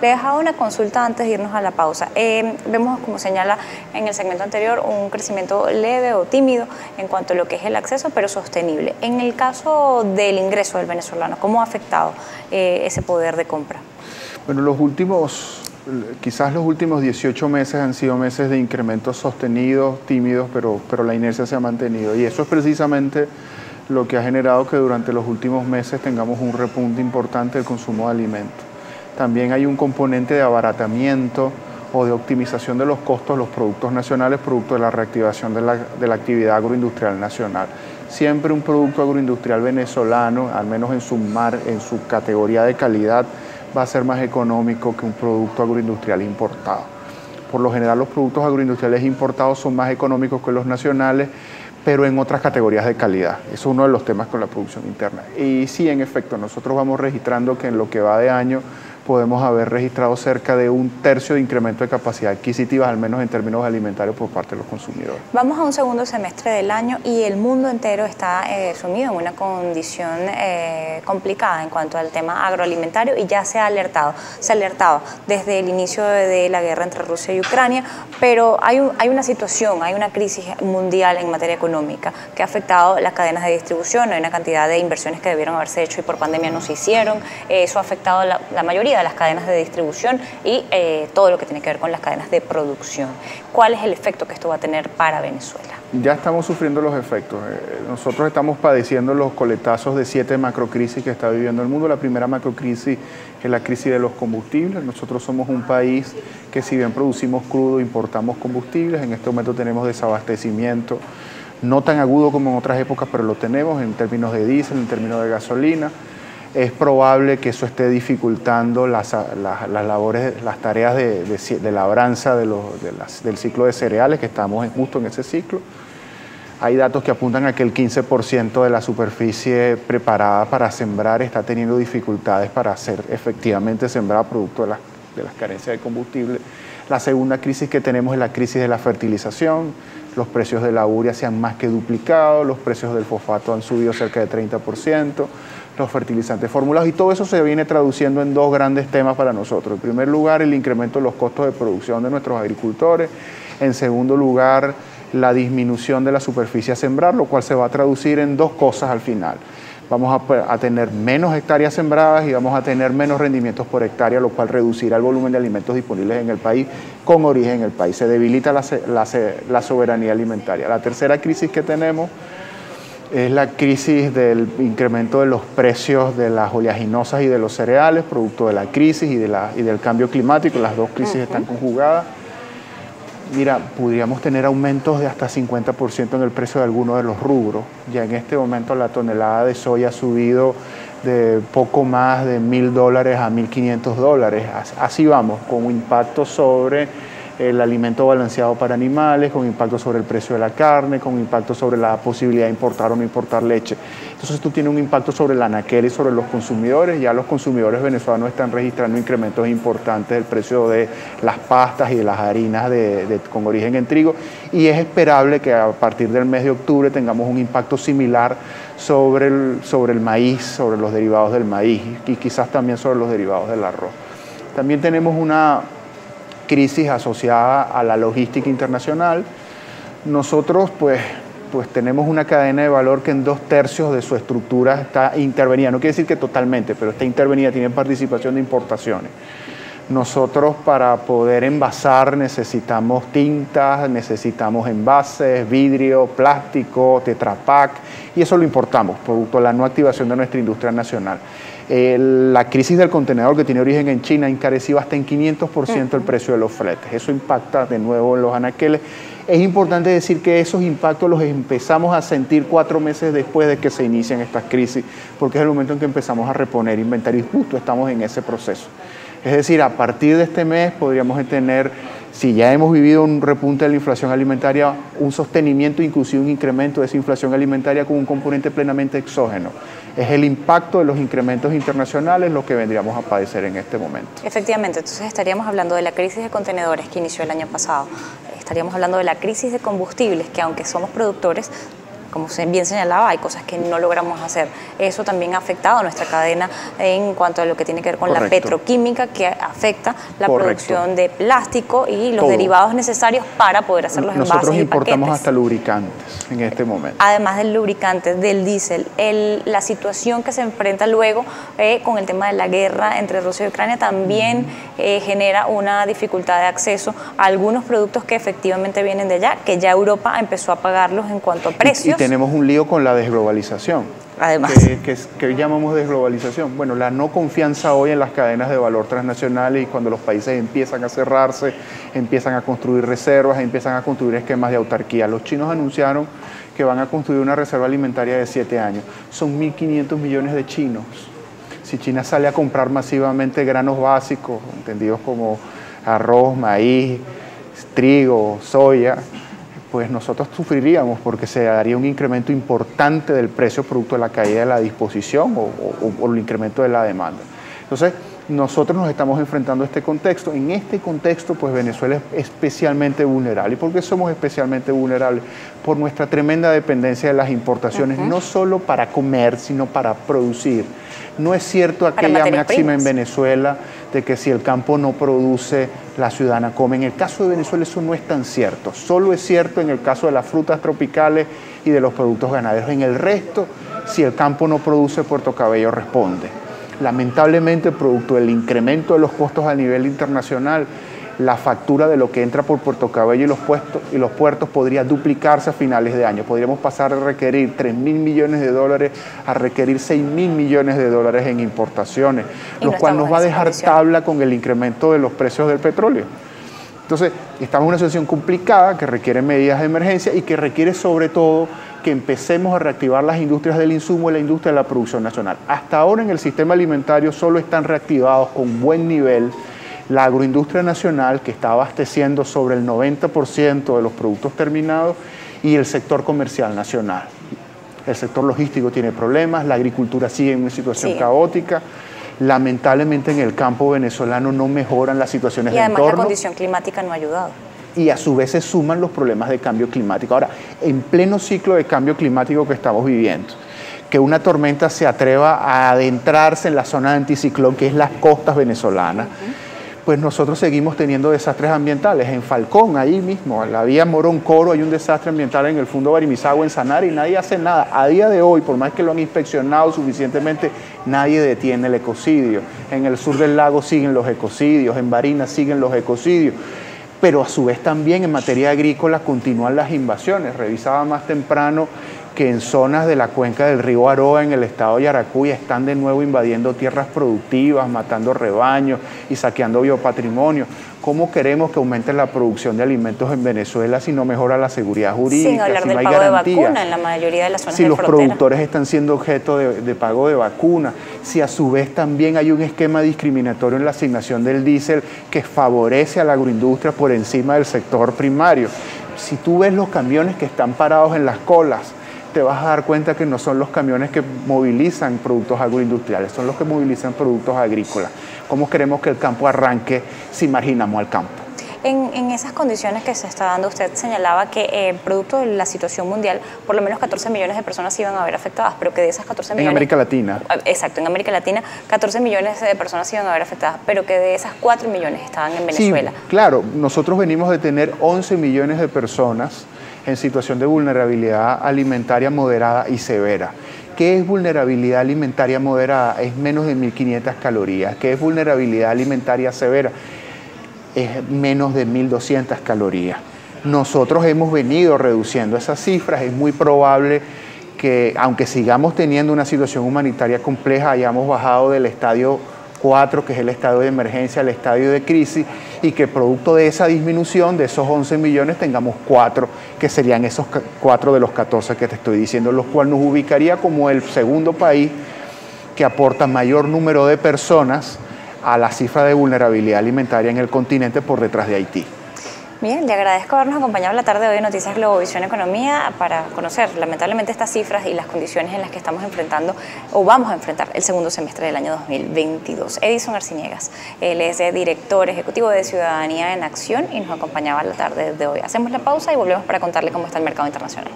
Le dejaba una consulta antes de irnos a la pausa. Eh, vemos, como señala en el segmento anterior, un crecimiento leve o tímido en cuanto a lo que es el acceso, pero sostenible. En el caso del ingreso del venezolano, ¿cómo ha afectado eh, ese poder de compra? Bueno, los últimos, quizás los últimos 18 meses han sido meses de incrementos sostenidos, tímidos, pero, pero la inercia se ha mantenido. Y eso es precisamente lo que ha generado que durante los últimos meses tengamos un repunte importante del consumo de alimentos. También hay un componente de abaratamiento o de optimización de los costos de los productos nacionales producto de la reactivación de la, de la actividad agroindustrial nacional. Siempre un producto agroindustrial venezolano, al menos en su, mar, en su categoría de calidad, va a ser más económico que un producto agroindustrial importado. Por lo general los productos agroindustriales importados son más económicos que los nacionales pero en otras categorías de calidad. Eso es uno de los temas con la producción interna. Y sí, en efecto, nosotros vamos registrando que en lo que va de año podemos haber registrado cerca de un tercio de incremento de capacidad adquisitiva, al menos en términos alimentarios por parte de los consumidores. Vamos a un segundo semestre del año y el mundo entero está eh, sumido en una condición eh, complicada en cuanto al tema agroalimentario y ya se ha alertado, se ha alertado desde el inicio de, la guerra entre Rusia y Ucrania, pero hay, hay una situación, hay una crisis mundial en materia económica que ha afectado las cadenas de distribución, hay una cantidad de inversiones que debieron haberse hecho y por pandemia no se hicieron, eso ha afectado la, la mayoría de las cadenas de distribución y eh, todo lo que tiene que ver con las cadenas de producción. ¿Cuál es el efecto que esto va a tener para Venezuela? Ya estamos sufriendo los efectos. Eh, nosotros estamos padeciendo los coletazos de siete macrocrisis que está viviendo el mundo. La primera macrocrisis es la crisis de los combustibles. Nosotros somos un país que si bien producimos crudo, importamos combustibles. En este momento tenemos desabastecimiento, no tan agudo como en otras épocas, pero lo tenemos en términos de diésel, en términos de gasolina es probable que eso esté dificultando las, labores, las tareas de, labranza de del ciclo de cereales, que estamos justo en ese ciclo. Hay datos que apuntan a que el 15% de la superficie preparada para sembrar está teniendo dificultades para ser efectivamente sembrada producto de, de las carencias de combustible. La segunda crisis que tenemos es la crisis de la fertilización. Los precios de la urea se han más que duplicado, los precios del fosfato han subido cerca de 30% los fertilizantes formulados y todo eso se viene traduciendo en dos grandes temas para nosotros. En primer lugar, el incremento de los costos de producción de nuestros agricultores. En segundo lugar, la disminución de la superficie a sembrar, lo cual se va a traducir en dos cosas al final. Vamos a, tener menos hectáreas sembradas y vamos a tener menos rendimientos por hectárea, lo cual reducirá el volumen de alimentos disponibles en el país con origen en el país. Se debilita la, la soberanía alimentaria. La tercera crisis que tenemos es la crisis del incremento de los precios de las oleaginosas y de los cereales, producto de la crisis y, de la, y del cambio climático. Las dos crisis están conjugadas. Mira, podríamos tener aumentos de hasta 50% en el precio de algunos de los rubros. Ya en este momento la tonelada de soya ha subido de poco más de mil dólares a 1.500 dólares. Así vamos, con un impacto sobre el alimento balanceado para animales, con impacto sobre el precio de la carne, con impacto sobre la posibilidad de importar o no importar leche. Entonces esto tiene un impacto sobre la anaquel y sobre los consumidores. Ya los consumidores venezolanos están registrando incrementos importantes del precio de las pastas y de las harinas con origen en trigo y es esperable que a partir del mes de octubre tengamos un impacto similar sobre el, sobre el maíz, sobre los derivados del maíz y quizás también sobre los derivados del arroz. También tenemos una, crisis asociada a la logística internacional. Nosotros pues, pues tenemos una cadena de valor que en dos tercios de su estructura está intervenida. No quiere decir que totalmente, pero está intervenida, tiene participación de importaciones. Nosotros para poder envasar necesitamos tintas, necesitamos envases, vidrio, plástico, tetrapack y eso lo importamos, producto de la no activación de nuestra industria nacional la crisis del contenedor que tiene origen en China ha encarecido hasta en 500% el precio de los fletes. Eso impacta de nuevo en los anaqueles. Es importante decir que esos impactos los empezamos a sentir cuatro meses después de que se inician estas crisis, porque es el momento en que empezamos a reponer inventario y justo estamos en ese proceso. Es decir, a partir de este mes podríamos tener si ya hemos vivido un repunte de la inflación alimentaria, un sostenimiento, inclusive un incremento de esa inflación alimentaria con un componente plenamente exógeno. Es el impacto de los incrementos internacionales lo que vendríamos a padecer en este momento. Efectivamente, entonces estaríamos hablando de la crisis de contenedores que inició el año pasado, estaríamos hablando de la crisis de combustibles, que aunque somos productores, como bien señalaba, hay cosas que no logramos hacer. Eso también ha afectado a nuestra cadena en cuanto a lo que tiene que ver con la petroquímica, que afecta la producción de plástico y los derivados necesarios para poder hacer los Nosotros envases importamos hasta lubricantes en este momento. Además del lubricante, del diésel, la situación que se enfrenta luego eh, con el tema de la guerra entre Rusia y Ucrania también eh, genera una dificultad de acceso a algunos productos que efectivamente vienen de allá, que ya Europa empezó a pagarlos en cuanto a precios. Y, tenemos un lío con la desglobalización. Además. Que, que, llamamos desglobalización. Bueno, la no confianza hoy en las cadenas de valor transnacionales y cuando los países empiezan a cerrarse, empiezan a construir reservas, empiezan a construir esquemas de autarquía. Los chinos anunciaron que van a construir una reserva alimentaria de siete años. Son 1.500 millones de chinos. Si China sale a comprar masivamente granos básicos, entendidos como arroz, maíz, trigo, soya, pues nosotros sufriríamos porque se daría un incremento importante del precio producto de la caída de la disposición o, el incremento de la demanda. Entonces, nosotros nos estamos enfrentando a este contexto. En este contexto, pues Venezuela es especialmente vulnerable. ¿Y por qué somos especialmente vulnerables? Por nuestra tremenda dependencia de las importaciones, no solo para comer, sino para producir. No es cierto aquella máxima en Venezuela de que si el campo no produce, la ciudadana come. En el caso de Venezuela eso no es tan cierto. Solo es cierto en el caso de las frutas tropicales y de los productos ganaderos. En el resto, si el campo no produce, Puerto Cabello responde. Lamentablemente, producto del incremento de los costos a nivel internacional, la factura de lo que entra por Puerto Cabello y los, puestos, y los puertos podría duplicarse a finales de año. Podríamos pasar a requerir 3 mil millones de dólares a requerir 6 mil millones de dólares en importaciones, lo cual nos va a dejar tabla con el incremento de los precios del petróleo. Entonces, estamos en una situación complicada que requiere medidas de emergencia y que requiere sobre todo que empecemos a reactivar las industrias del insumo y la industria de la producción nacional. Hasta ahora en el sistema alimentario solo están reactivados con buen nivel la agroindustria nacional, que está abasteciendo sobre el 90% de los productos terminados, y el sector comercial nacional. El sector logístico tiene problemas, la agricultura sigue en una situación caótica. Lamentablemente en el campo venezolano no mejoran las situaciones y de además la condición climática no ha ayudado. Y a su vez se suman los problemas de cambio climático. Ahora, en pleno ciclo de cambio climático que estamos viviendo, que una tormenta se atreva a adentrarse en la zona de anticiclón, que es las costas venezolanas, pues nosotros seguimos teniendo desastres ambientales. En Falcón, ahí mismo, en la vía Morón Coro, hay un desastre ambiental en el Fundo Barimizagua, en Sanar, y nadie hace nada. A día de hoy, por más que lo han inspeccionado suficientemente, nadie detiene el ecocidio. En el sur del lago siguen los ecocidios, en Barinas siguen los ecocidios. Pero a su vez también en materia agrícola continúan las invasiones. Revisaba más temprano que en zonas de la cuenca del río Aroa, en el estado de Yaracuy, están de nuevo invadiendo tierras productivas, matando rebaños y saqueando biopatrimonio. ¿Cómo queremos que aumente la producción de alimentos en Venezuela si no mejora la seguridad jurídica? Sin hablar si del no hay pago de vacuna en la mayoría de las zonas Si los productores están siendo objeto de, de, pago de vacuna, si a su vez también hay un esquema discriminatorio en la asignación del diésel que favorece a la agroindustria por encima del sector primario. Si tú ves los camiones que están parados en las colas, te vas a dar cuenta que no son los camiones que movilizan productos agroindustriales, son los que movilizan productos agrícolas. ¿Cómo queremos que el campo arranque si marginamos al campo? En, esas condiciones que se está dando, usted señalaba que eh, producto de la situación mundial, por lo menos 14 millones de personas iban a ver afectadas, pero que de esas 14 millones... En América Latina. Ah, exacto, en América Latina 14 millones de personas iban a ver afectadas, pero que de esas 4 millones estaban en Venezuela. Sí, claro, nosotros venimos de tener 11 millones de personas en situación de vulnerabilidad alimentaria moderada y severa. ¿Qué es vulnerabilidad alimentaria moderada? Es menos de 1.500 calorías. ¿Qué es vulnerabilidad alimentaria severa? Es menos de 1.200 calorías. Nosotros hemos venido reduciendo esas cifras. Es muy probable que, aunque sigamos teniendo una situación humanitaria compleja, hayamos bajado del estadio 4, que es el estadio de emergencia, al estadio de crisis, y que producto de esa disminución de esos 11 millones tengamos 4, que serían esos 4 de los 14 que te estoy diciendo, los cuales nos ubicaría como el segundo país que aporta mayor número de personas a la cifra de vulnerabilidad alimentaria en el continente por detrás de Haití. Bien, le agradezco habernos acompañado la tarde de hoy en Noticias Globovisión Economía para conocer lamentablemente estas cifras y las condiciones en las que estamos enfrentando o vamos a enfrentar el segundo semestre del año 2022. Edison Arciniegas, él es director ejecutivo de Ciudadanía en Acción y nos acompañaba la tarde de hoy. Hacemos la pausa y volvemos para contarle cómo está el mercado internacional.